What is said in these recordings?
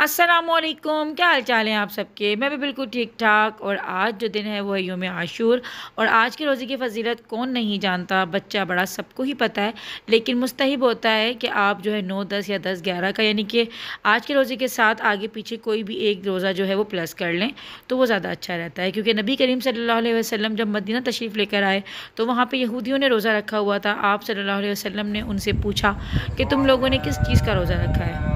असलकुम क्या हाल चाल हैं आप सबके? मैं भी बिल्कुल ठीक ठाक और आज जो दिन है वो है योम आशूर और आज के रोज़े की फजीलत कौन नहीं जानता, बच्चा बड़ा सबको ही पता है, लेकिन मुस्तहिब होता है कि आप जो है नौ, दस या दस, ग्यारह का, यानी कि आज के रोज़े के साथ आगे पीछे कोई भी एक रोज़ा जो है वो प्लस कर लें तो वो ज़्यादा अच्छा रहता है। क्योंकि नबी करीम सल्ला वसम जब मदीना तशरीफ़ लेकर आए तो वहाँ पर यहूदियों ने रोज़ा रखा हुआ था। आप सल्ला वसम ने उनसे पूछा कि तुम लोगों ने किस चीज़ का रोज़ा रखा है?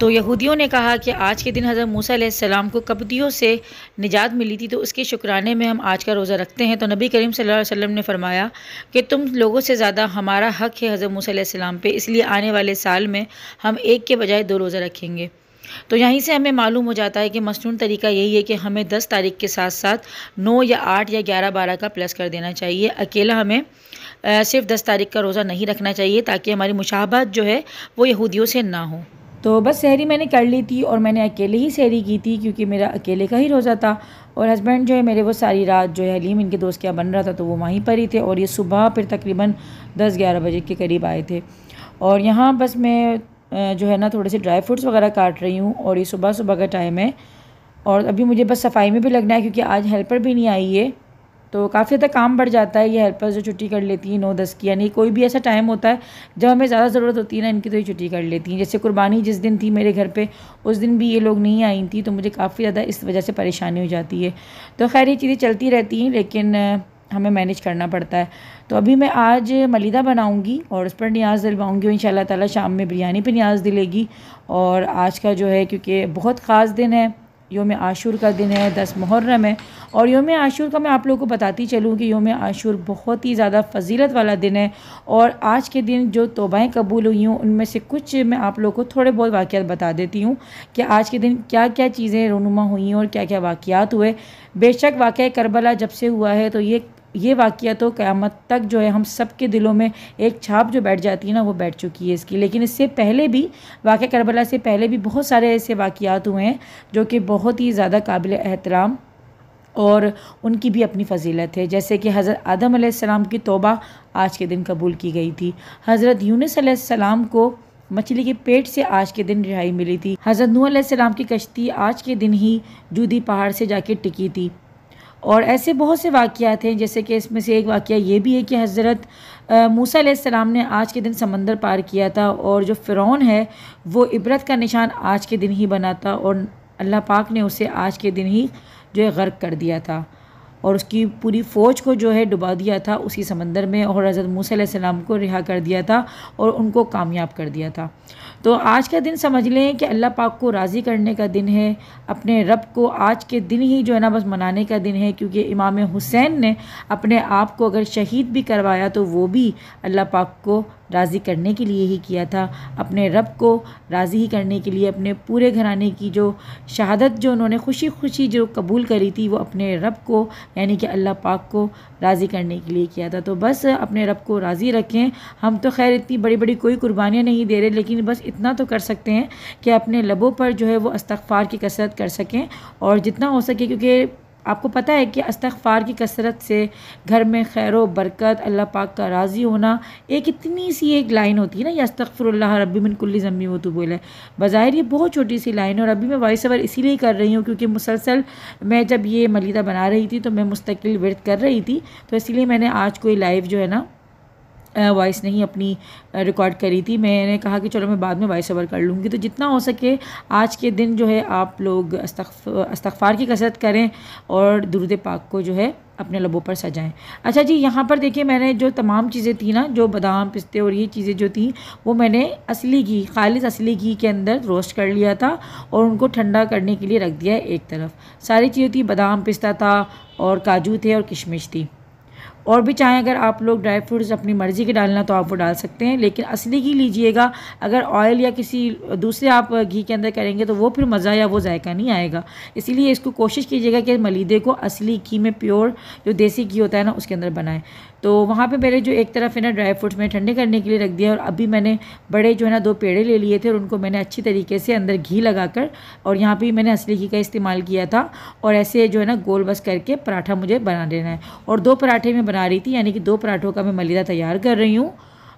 तो यहूदियों ने कहा कि आज के दिन हज़रत मूसा सलाम को कब्तियों से निजात मिली थी तो उसके शुक्राने में हम आज का रोज़ा रखते हैं। तो नबी करीम सल्लल्लाहु अलैहि वसल्लम ने फरमाया कि तुम लोगों से ज़्यादा हमारा हक़ है हज़रत मूसा सलाम पे, इसलिए आने वाले साल में हम एक के बजाय दो रोज़ा रखेंगे। तो यहीं से हमें मालूम हो जाता है कि मसनून तरीका यही है कि हमें दस तारीख के साथ साथ नौ या आठ या ग्यारह बारह का प्लस कर देना चाहिए। अकेला हमें सिर्फ़ दस तारीख का रोज़ा नहीं रखना चाहिए, ताकि हमारी मुशाबत जो है वो यहूदियों से ना हो। तो बस शहरी मैंने कर ली थी और मैंने अकेले ही सहरी की थी क्योंकि मेरा अकेले का ही रोज़ा था। और हस्बैंड जो है, मेरे वो सारी रात जो है, हलीम इनके दोस्त क्या बन रहा था तो वो वहीं पर ही थे और ये सुबह फिर तकरीबन दस ग्यारह बजे के करीब आए थे। और यहाँ बस मैं जो है ना, थोड़े से ड्राई फ्रूट्स वगैरह काट रही हूँ और ये सुबह सुबह का टाइम है। और अभी मुझे बस सफ़ाई में भी लगना है क्योंकि आज हेल्पर भी नहीं आई है। तो काफ़ी ज़्यादा काम बढ़ जाता है ये हेल्पर्स जो छुट्टी कर लेती हैं नौ दस की, यानी कोई भी ऐसा टाइम होता है जब हमें ज़्यादा ज़रूरत होती है ना, इनकी तो ये छुट्टी कर लेती हैं। जैसे कुर्बानी जिस दिन थी मेरे घर पे, उस दिन भी ये लोग नहीं आई थी तो मुझे काफ़ी ज़्यादा इस वजह से परेशानी हो जाती है। तो खैर, ये चीज़ें चलती रहती हैं, लेकिन हमें मैनेज करना पड़ता है। तो अभी मैं आज मलिदा बनाऊँगी और उस पर न्याज दिलवाऊँगी इन ताला शाम में बिरयानी पर न्याज दिलेगी। और आज का जो है, क्योंकि बहुत ख़ास दिन है योम आशूर का दिन है, दस मुहर्रम है। और योम आशूर का मैं आप लोगों को बताती चलूँ कि योम आशूर बहुत ही ज़्यादा फजीलत वाला दिन है। और आज के दिन जो तोबाएँ कबूल हुई हूँ, उनमें से कुछ मैं आप लोगों को थोड़े बहुत वाक़ बता देती हूँ कि आज के दिन क्या क्या चीज़ें रोनुमा हुई हैं और क्या क्या वाक़ात हुए। बेशक वाक़ करबला जब से हुआ है तो ये ये वाक़ तो क़्यामत तक जो है हम सब के दिलों में एक छाप जो बैठ जाती है ना, वो बैठ चुकी है इसकी। लेकिन इससे पहले भी वाक़ करबला से पहले भी बहुत सारे ऐसे वाक़ात हुए हैं, जो कि बहुत ही ज़्यादा काबिल एहतराम और उनकी भी अपनी फजीलत है। जैसे कि हज़रत आदम सलाम की तोबा आज के दिन कबूल की गई थी। हज़रत यूनस सलाम को मछली के पेट से आज के दिन रिहाई मिली थी। हज़रत नू सलाम की कश्ती आज के दिन ही जूदी पहाड़ से जाके टिकी थी। और ऐसे बहुत से वाक़ात हैं जैसे कि इसमें से एक वाक़ ये भी है कि हज़रत मूसा सलाम ने आज के दिन समंदर पार किया था और जो फ़िरौन है, वो इबरत का निशान आज के दिन ही बना था और अल्लाह पाक ने उसे आज के दिन ही जो है, गर्क कर दिया था। और उसकी पूरी फ़ौज को जो है डुबा दिया था, उसी समंदर में और हज़रत मूसा सलाम को रिहा कर दिया था और उनको कामयाब कर दिया था। तो आज का दिन समझ लें कि अल्लाह पाक को राज़ी करने का दिन है, अपने रब को आज के दिन ही जो है ना बस मनाने का दिन है, क्योंकि इमाम हुसैन ने अपने आप को अगर शहीद भी करवाया तो वो भी अल्लाह पाक को राज़ी करने के लिए ही किया था। अपने रब को राज़ी ही करने के लिए, अपने पूरे घराने की जो शहादत जो उन्होंने खुशी खुशी जो कबूल करी थी, वो अपने रब को, यानी कि अल्लाह पाक को राज़ी करने के लिए किया था। तो बस अपने रब को राज़ी रखें। हम तो खैर इतनी बड़ी बड़ी कोई कुर्बानियाँ नहीं दे रहे, लेकिन बस इतना तो कर सकते हैं कि अपने लबों पर जो है वो अस्तफ़ार की कसरत कर सकें और जितना हो सके, क्योंकि आपको पता है कि अस्तफ़ार की कसरत से घर में खैर व बरकत, अल्लाह पाक का राज़ी होना एक इतनी सी एक लाइन होती है ना, ये अस्तफ़रल्ला रबी मिनकुल्ली ज़म्मी वो तो बोले बज़ाहिर ये बहुत छोटी सी लाइन है और अभी मैं वॉइस ओवर इसीलिए कर रही हूँ क्योंकि मुसलसल मैं जब ये मलिदा बना रही थी तो मैं मुस्तकिल वर्द कर रही थी तो इसीलिए मैंने आज कोई लाइव जो है ना वॉइस नहीं अपनी रिकॉर्ड करी थी। मैंने कहा कि चलो मैं बाद में वॉइस ओवर कर लूँगी। तो जितना हो सके आज के दिन जो है आप लोग अस्तफ़ार की कसरत करें और दुरुद पाक को जो है अपने लबों पर सजाएँ। अच्छा जी, यहाँ पर देखिए मैंने जो तमाम चीज़ें थी ना, जो बादाम, पिस्ते और ये चीज़ें जो थी, वो मैंने असली घी खालिश असली घी के अंदर रोस्ट कर लिया था और उनको ठंडा करने के लिए रख दिया है एक तरफ़। सारी चीज़ें थी, बादाम पिस्ता था और काजू थे और किशमिश थी। और भी चाहें अगर आप लोग ड्राई फ्रूट्स अपनी मर्ज़ी के डालना तो आप वो डाल सकते हैं, लेकिन असली घी लीजिएगा। अगर ऑयल या किसी दूसरे आप घी के अंदर करेंगे तो वो फिर मज़ा या वो जायका नहीं आएगा। इसीलिए इसको कोशिश कीजिएगा कि मलीदे को असली घी में प्योर जो देसी घी होता है ना, उसके अंदर बनाएँ। तो वहाँ पे मेरे जो एक तरफ़ है ना, ड्राई फ्रूट्स मैंने ठंडे करने के लिए रख दिया और अभी मैंने बड़े जो है ना, दो पेड़े ले लिए थे और उनको मैंने अच्छी तरीके से अंदर घी लगाकर और यहाँ पे मैंने असली घी का इस्तेमाल किया था और ऐसे जो है ना, गोल बस करके पराठा मुझे बना देना है। और दो पराठे मैं बना रही थी, यानी कि दो पराठों का मैं मलिदा तैयार कर रही हूँ।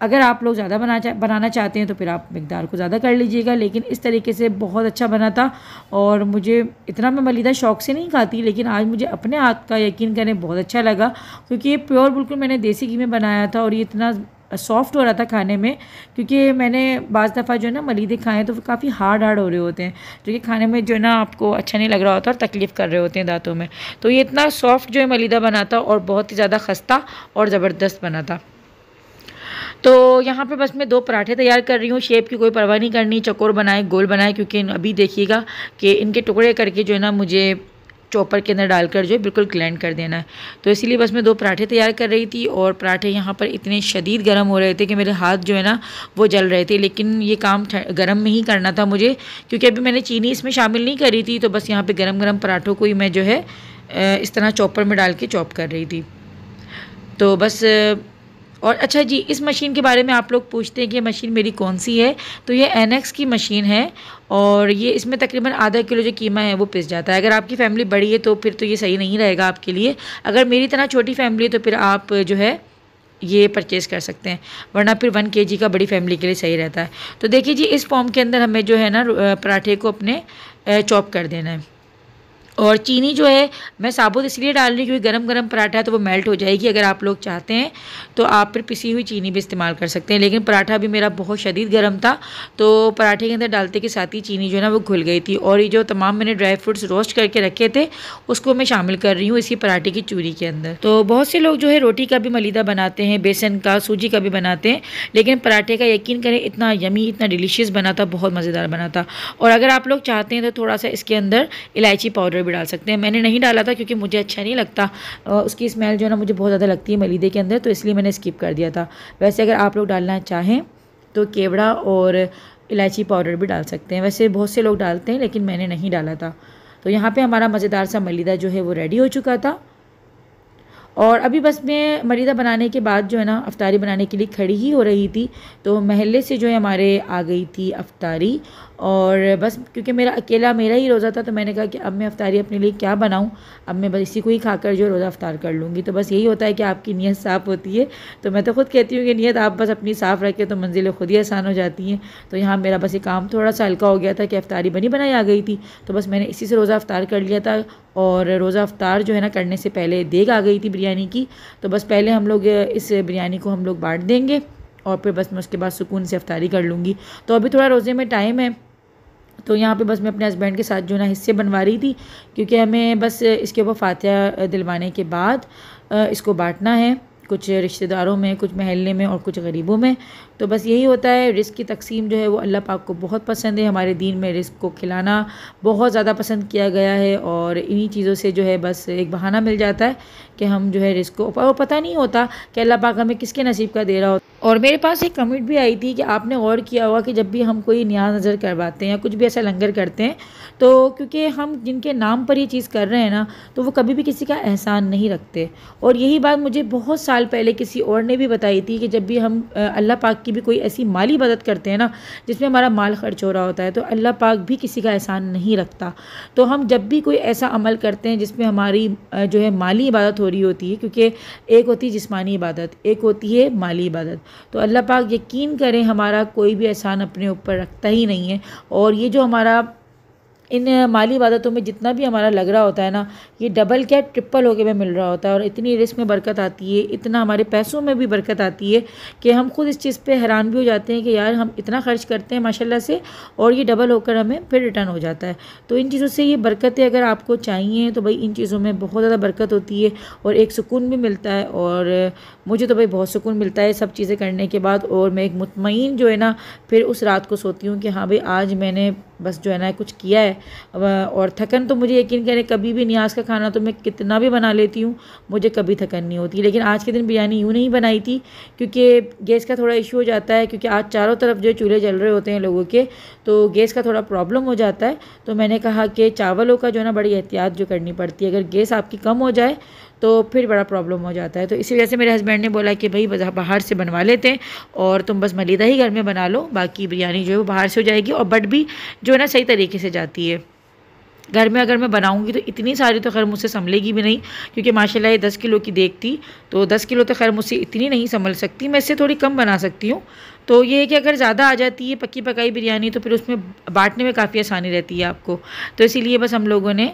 अगर आप लोग ज़्यादा बना चा, बनाना चाहते हैं तो फिर आप मकदार को ज़्यादा कर लीजिएगा, लेकिन इस तरीके से बहुत अच्छा बना था और मुझे इतना मैं मलिदा शौक से नहीं खाती, लेकिन आज मुझे अपने हाथ का यकीन करें बहुत अच्छा लगा, क्योंकि ये प्योर बिल्कुल मैंने देसी घी में बनाया था और ये इतना सॉफ्ट हो रहा था खाने में, क्योंकि मैंने बाज़ दफ़ा जो है ना मलीदे खाए तो काफ़ी हार्ड हार्ड हो रहे होते हैं। जो कि खाने में जो है ना आपको अच्छा नहीं लग रहा होता और तकलीफ़ कर रहे होते हैं दांतों में। तो ये इतना सॉफ्ट जो है मलीदा बना था और बहुत ही ज़्यादा खस्ता और ज़बरदस्त बना था तो यहाँ पे बस मैं दो पराठे तैयार कर रही हूँ, शेप की कोई परवाह नहीं करनी, चकोर बनाए, गोल बनाए, क्योंकि अभी देखिएगा कि इनके टुकड़े करके जो है ना मुझे चॉपर के अंदर डालकर जो है बिल्कुल ग्लैंड कर देना है। तो इसीलिए बस मैं दो पराठे तैयार कर रही थी और पराठे यहाँ पर इतने शदीद गर्म हो रहे थे कि मेरे हाथ जो है ना वो जल रहे थे। लेकिन ये काम गर्म में ही करना था मुझे, क्योंकि अभी मैंने चीनी इसमें शामिल नहीं करी थी तो बस यहाँ पर गर्म गर्म पराठों को ही मैं जो है इस तरह चॉपर में डाल के चॉप कर रही थी। तो बस और अच्छा जी, इस मशीन के बारे में आप लोग पूछते हैं कि ये मशीन मेरी कौन सी है? तो ये एनएक्स की मशीन है और ये इसमें तकरीबन आधा किलो जो कीमा है, वो पिस जाता है। अगर आपकी फ़ैमिली बड़ी है तो फिर तो ये सही नहीं रहेगा आपके लिए। अगर मेरी तरह छोटी फैमिली है तो फिर आप जो है, ये परचेज़ कर सकते हैं, वरना फिर वन के का बड़ी फैमिली के लिए सही रहता है। तो देखिए जी, इस फॉर्म के अंदर हमें जो है ना पराठे को अपने चॉप कर देना है। और चीनी जो है, मैं साबुत इसलिए डाल रही हूँ क्योंकि गरम गरम पराठा है तो वो मेल्ट हो जाएगी अगर आप लोग चाहते हैं तो आप फिर पिसी हुई चीनी भी इस्तेमाल कर सकते हैं। लेकिन पराठा भी मेरा बहुत शदीद गर्म था तो पराठे के अंदर डालते के साथ ही चीनी जो है ना वो घुल गई थी। और ये जो तमाम मैंने ड्राई फ्रूट्स रोस्ट करके रखे थे, उसको मैं शामिल कर रही हूँ इसी पराठे की चूरी के अंदर। तो बहुत से लोग जो है रोटी का भी मलिदा बनाते हैं, बेसन का, सूजी का भी बनाते हैं, लेकिन पराठे का यकीन करें, इतना यमी इतना डिलीशियस बना था, बहुत मज़ेदार बना था। और अगर आप लोग चाहते हैं तो थोड़ा सा इसके अंदर इलायची पाउडर भी डाल सकते हैं। मैंने नहीं डाला था क्योंकि मुझे अच्छा नहीं लगता। उसकी स्मेल जो है ना, मुझे बहुत ज़्यादा लगती है मलीदे के अंदर तो इसलिए मैंने स्किप कर दिया था। वैसे अगर आप लोग डालना चाहें तो केवड़ा और इलायची पाउडर भी डाल सकते हैं। वैसे बहुत से लोग डालते हैं, लेकिन मैंने नहीं डाला था। तो यहाँ पे हमारा मज़ेदार सा मलीदा जो है, वो रेडी हो चुका था। और अभी बस मैं मरीदा बनाने के बाद जो है ना, अफ्तारी बनाने के लिए खड़ी ही हो रही थी। तो महल्ले से जो है, हमारे आ गई थी अफ्तारी। और बस क्योंकि मेरा अकेला मेरा ही रोज़ा था तो मैंने कहा कि अब मैं अफ्तारी अपने लिए क्या बनाऊँ? अब मैं बस इसी को ही खाकर जो रोज़ा अफ्तार कर लूँगी। तो बस यही होता है कि आपकी नीयत साफ़ होती है। तो मैं तो ख़ुद कहती हूँ कि नीयत आप बस अपनी साफ़ रखें तो मंजिलें खुद ही आसान हो जाती हैं। तो यहाँ मेरा बस ये काम थोड़ा सा हल्का हो गया था कि अफ्तारी बनी बनाई आ गई थी। तो बस मैंने इसी से रोज़ा अफ्तार कर लिया था और रोज़ा अफ्तार जो है ना करने से पहले देग आ गई थी बिरयानी की। तो बस पहले हम लोग इस बिरयानी को हम लोग बांट देंगे और फिर बस मैं उसके बाद सुकून से अफ्तारी कर लूँगी। तो अभी थोड़ा रोज़े में टाइम है तो यहाँ पे बस मैं अपने हस्बैंड के साथ जो ना हिस्से बनवा रही थी, क्योंकि हमें बस इसके ऊपर फातिहा दिलवाने के बाद इसको बांटना है, कुछ रिश्तेदारों में, कुछ महल्ले में और कुछ गरीबों में। तो बस यही होता है, रिस्क की तकसीम जो है वो अल्लाह पाक को बहुत पसंद है। हमारे दीन में रिस्क को खिलाना बहुत ज़्यादा पसंद किया गया है और इन्हीं चीज़ों से जो है बस एक बहाना मिल जाता है कि हम जो है रिस्क को, और पता नहीं होता कि अल्लाह पाक हमें किसके नसीब का दे रहा हो। और मेरे पास एक कमेंट भी आई थी कि आपने गौर किया होगा कि जब भी हम कोई न्याज नज़र करवाते हैं या कुछ भी ऐसा लंगर करते हैं तो क्योंकि हम जिनके नाम पर ये चीज़ कर रहे हैं ना तो वो कभी भी किसी का एहसान नहीं रखते। और यही बात मुझे बहुत साल पहले किसी और ने भी बताई थी कि जब भी हम अल्लाह पाक की भी कोई ऐसी माली मदद करते हैं ना, जिसमें हमारा माल खर्च हो रहा होता है तो अल्लाह पाक भी किसी का एहसान नहीं रखता। तो हम जब भी कोई ऐसा अमल करते हैं जिसमें हमारी जो है माली इबादत हो रही होती है, क्योंकि एक होती है जिसमानी इबादत, एक होती है माली इबादत तो अल्लाह पाक यकीन करें हमारा कोई भी एहसान अपने ऊपर रखता ही नहीं है, और ये जो हमारा इन माली इबादतों में जितना भी हमारा लग रहा होता है ना, ये डबल क्या ट्रिपल होके में मिल रहा होता है और इतनी रिस्क में बरकत आती है, इतना हमारे पैसों में भी बरकत आती है कि हम खुद इस चीज़ पे हैरान भी हो जाते हैं कि यार हम इतना खर्च करते हैं माशाल्लाह से और ये डबल होकर हमें फिर रिटर्न हो जाता है। तो इन चीज़ों से ये बरकतें अगर आपको चाहिए तो भाई इन चीज़ों में बहुत ज़्यादा बरकत होती है और एक सुकून भी मिलता है और मुझे तो भाई बहुत सुकून मिलता है सब चीज़ें करने के बाद और मैं एक मुतमिन जो है ना, फिर उस रात को सोती हूँ कि हाँ भाई आज मैंने बस जो है ना, कुछ किया है। और थकन तो मुझे यकीन करें, कभी भी न्याज का खाना तो मैं कितना भी बना लेती हूँ, मुझे कभी थकन नहीं होती। लेकिन आज के दिन बिरयानी यूँ नहीं बनाई थी, क्योंकि गैस का थोड़ा इशू हो जाता है, क्योंकि आज चारों तरफ़ जो चूल्हे जल रहे होते हैं लोगों के तो गैस का थोड़ा प्रॉब्लम हो जाता है। तो मैंने कहा कि चावलों का जो है ना, बड़ी एहतियात जो करनी पड़ती है। अगर गैस आपकी कम हो जाए तो फिर बड़ा प्रॉब्लम हो जाता है। तो इसी वजह से मेरे हस्बैंड ने बोला कि भाई बाहर से बनवा लेते हैं और तुम बस मलिदा ही घर में बना लो। बाकी बिरयानी जो है वो बाहर से हो जाएगी और बट भी जो है ना सही तरीके से जाती है। घर में अगर मैं बनाऊँगी तो इतनी सारी तो खैर मुझसे संभलेगी भी नहीं, क्योंकि माशाल्लाह ये दस किलो की देख थी तो दस किलो तो खैर मुझसे इतनी नहीं संभल सकती, मैं इससे थोड़ी कम बना सकती हूँ। तो ये है कि अगर ज़्यादा आ जाती है पक्की पकाई बिरयानी तो फिर उसमें बांटने में काफ़ी आसानी रहती है आपको। तो इसीलिए बस हम लोगों ने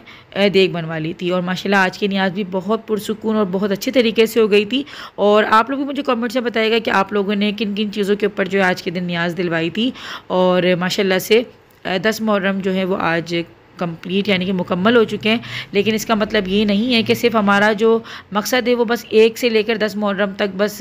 देग बनवा ली थी, और माशाल्लाह आज की न्याज भी बहुत पुरसकून और बहुत अच्छे तरीके से हो गई थी, और आप लोग भी मुझे कमेंट से बताएगा कि आप लोगों ने किन किन चीज़ों के ऊपर जो है आज के दिन न्याज दिलवाई थी, और माशाला से दस मुहर्रम जो है वो आज कंप्लीट यानी कि मुकम्मल हो चुके हैं। लेकिन इसका मतलब ये नहीं है कि सिर्फ़ हमारा जो मकसद है, वो बस एक से लेकर दस मुहर्रम तक बस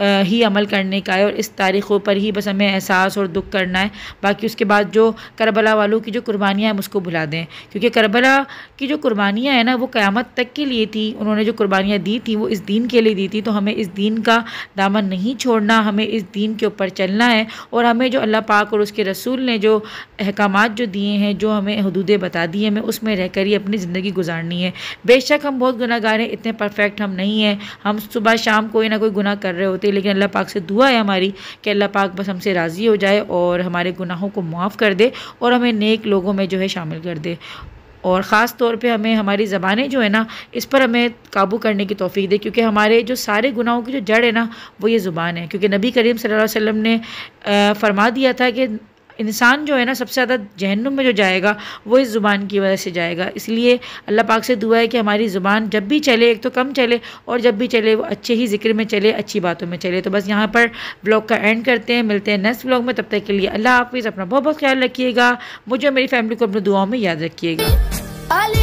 ही अमल करने का है और इस तारीख़ों पर ही बस हमें एहसास और दुख करना है। बाकी उसके बाद जो करबला वालों की जो कुर्बानियाँ हैं उसको भुला दें। क्योंकि करबला की जो कुर्बानियाँ हैं ना, वो क़्यामत तक के लिए थी, उन्होंने जो कुर्बानियाँ दी थी, वो इस दीन के लिए दी थी। तो हमें इस दीन का दामन नहीं छोड़ना, हमें इस दीन के ऊपर चलना है और हमें जो अल्लाह पाक और उसके रसूल ने जो अहकाम जो दिए हैं, जो हमें हदूदें बता दी हमें उसमें रहकर ही अपनी ज़िंदगी गुजारनी है। बेशक हम बहुत गुनागार हैं, इतने परफेक्ट हम नहीं हैं। हम सुबह शाम कोई ना कोई गुनाह कर रहे होते हैं, लेकिन अल्लाह पाक से दुआ है हमारी कि अल्लाह पाक बस हमसे राज़ी हो जाए और हमारे गुनाहों को मुआफ़ कर दे और हमें नेक लोगों में जो है शामिल कर दे। और ख़ास तौर पे हमें हमारी ज़बानें जो है ना, इस पर हमें काबू करने की तोफ़ी दे, क्योंकि हमारे जो सारे गुनाहों की जो जड़ है ना, वो ये ज़ुबान है। क्योंकि नबी करीम सल्लल्लाहु अलैहि वसल्लम ने फरमा दिया था कि इंसान जो है ना, सबसे ज़्यादा जहन्नुम में जो जाएगा, वो इस ज़ुबान की वजह से जाएगा। इसलिए अल्लाह पाक से दुआ है कि हमारी ज़ुबान जब भी चले, एक तो कम चले और जब भी चले, वो अच्छे ही ज़िक्र में चले, अच्छी बातों में चले। तो बस यहाँ पर ब्लॉग का एंड करते हैं। मिलते हैं नेक्स्ट ब्लॉग में। तब तक के लिए अल्लाह हाफिज़। अपना बहुत बहुत ख्याल रखिएगा। मुझे और मेरी फैमिली को अपनी दुआओं में याद रखिएगा।